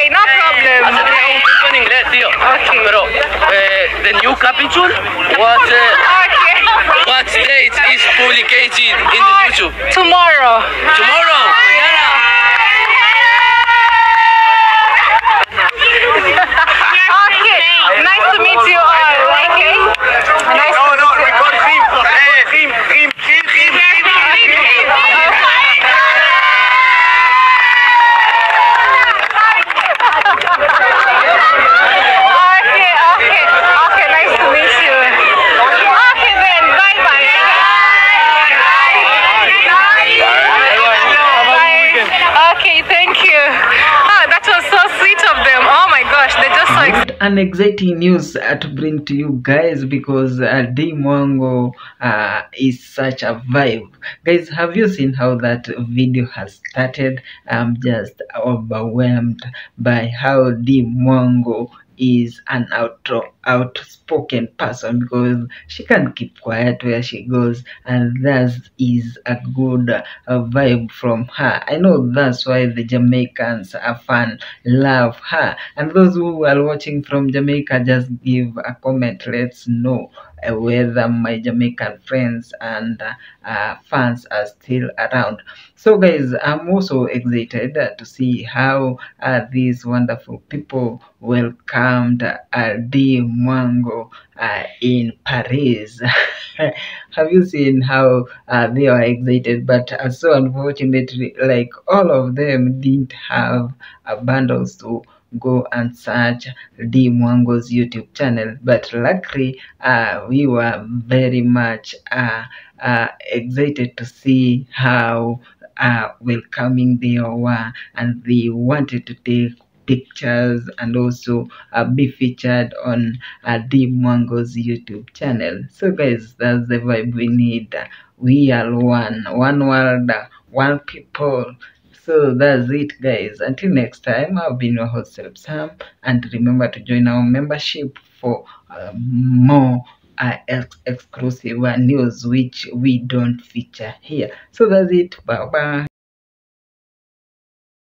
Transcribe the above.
Okay, no problem. Hace tenía un punto en inglés, tío. Pero eh, the new capsule was uh, Okay. what date is publicated in the YouTube? Tomorrow. Tomorrow. An exciting news uh, to bring to you guys because uh, D Mwango uh, is such a vibe. Guys, have you seen how that video has started? I'm just overwhelmed by how D Mwango is an out outspoken person because she can't keep quiet where she goes and that is a good uh, vibe from her. I know that's why the jamaicans are fan love her. And those who are watching from jamaica just give a comment. Let's know uh, whether my jamaican friends and uh, uh, fans are still around. So guys i'm also excited to see how uh, these wonderful people uh, Dee Mwango uh, in Paris. Have you seen how uh, they are excited? But uh, so unfortunately, like all of them didn't have uh, bundles to go and search Dee Mwango's YouTube channel. But luckily, uh, we were very much uh, uh, excited to see how uh, welcoming they were, and they wanted to take pictures and also uh, be featured on uh, Dee Mwango's YouTube channel. So, guys, that's the vibe we need. We are one, one world, one people. So that's it, guys. Until next time, I've been your host, Celeb Sam, and remember to join our membership for uh, more uh, ex- exclusive news which we don't feature here. So that's it. Bye bye.